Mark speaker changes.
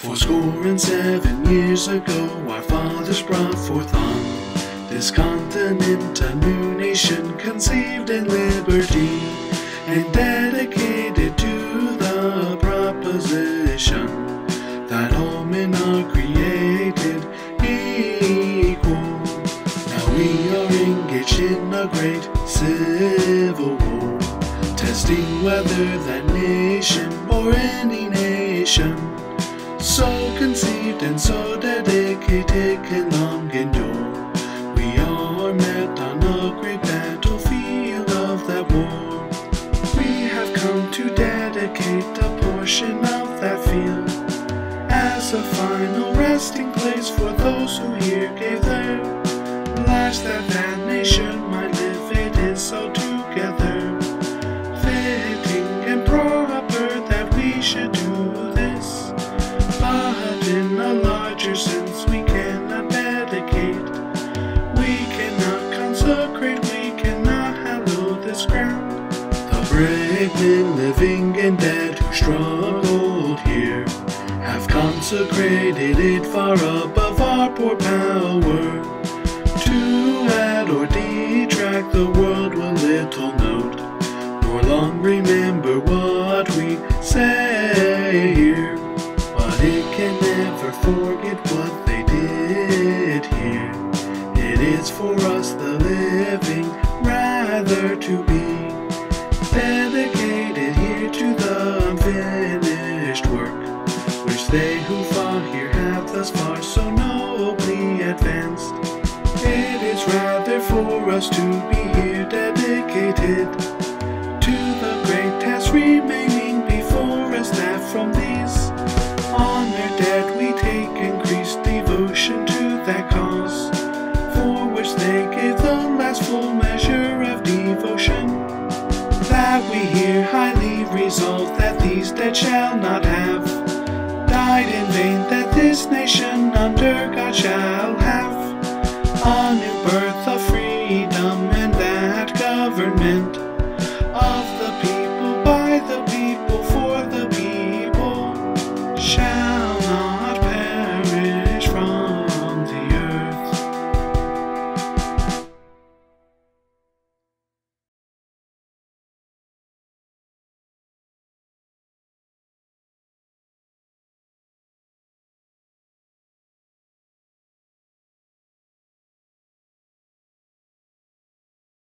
Speaker 1: Fourscore and seven years ago, our fathers brought forth on this continent a new nation conceived in liberty and dedicated to the proposition that all men are created equal. Now we are engaged in a great civil war, testing whether that nation or any nation so conceived and so dedicated can long endure. We are met on a great battlefield of that war. We have come to dedicate a portion of that field as a final resting place for those who here gave their lives that that nation might live. It is so together, Men living and dead who struggled here have consecrated it far above our poor power. To add or detract, the world will little note, nor long remember what we say here. But it can never forget what they did here. It is for us, the living, unfinished work, which they who fought here have thus far so nobly advanced. It is rather for us to be here dedicated to the great task remaining before us that from these honored dead we take increased devotion to that cause for which they gave the last full measure of devotion that we here resolve that these dead shall not have died in vain, that this nation under God shall have a new birth, a